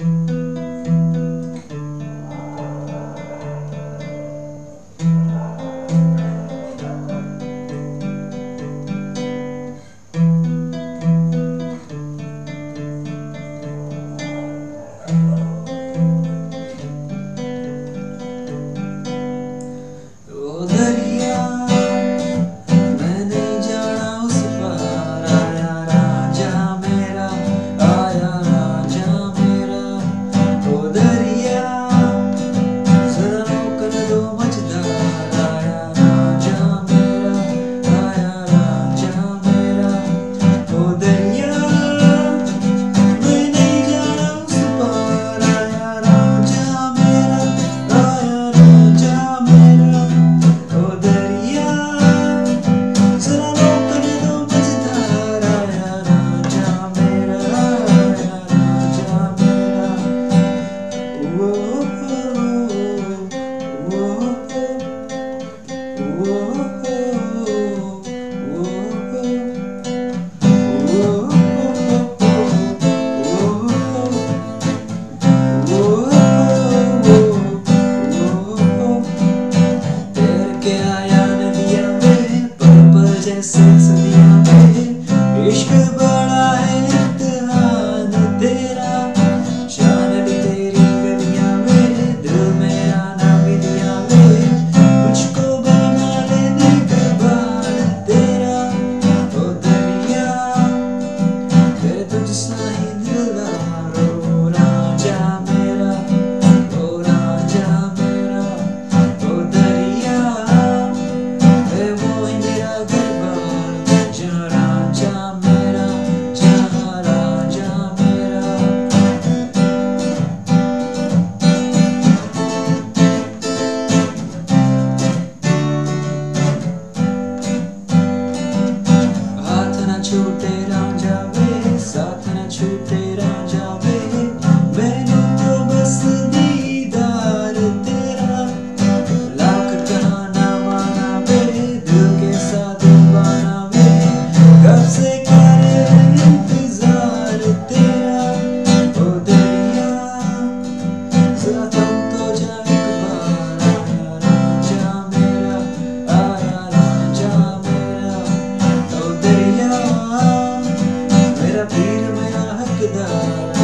Thank sense of the solidão